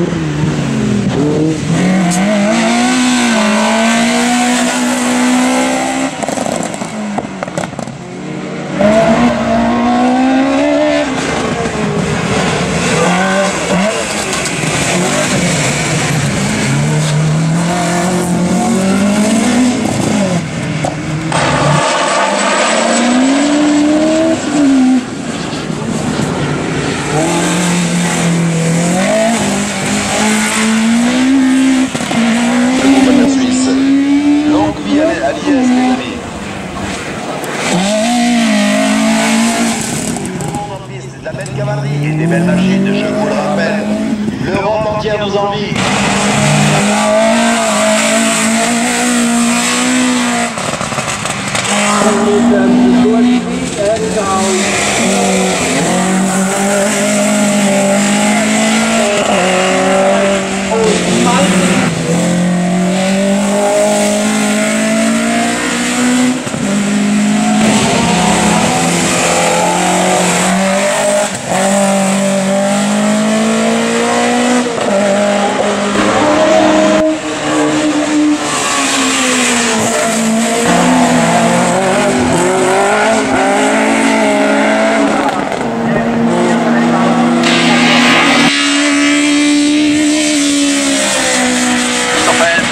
Kurma. Des belles machines, je vous le rappelle. L'Europe entière nous envie. Mal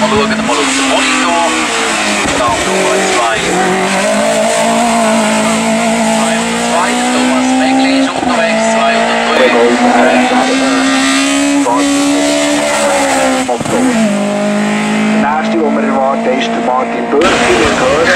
Dann Nummer 2. 202, Thomas Megli ist unterwegs, 203. Der nächste, den wir erwarten, ist der Martin Bürki. Wir hören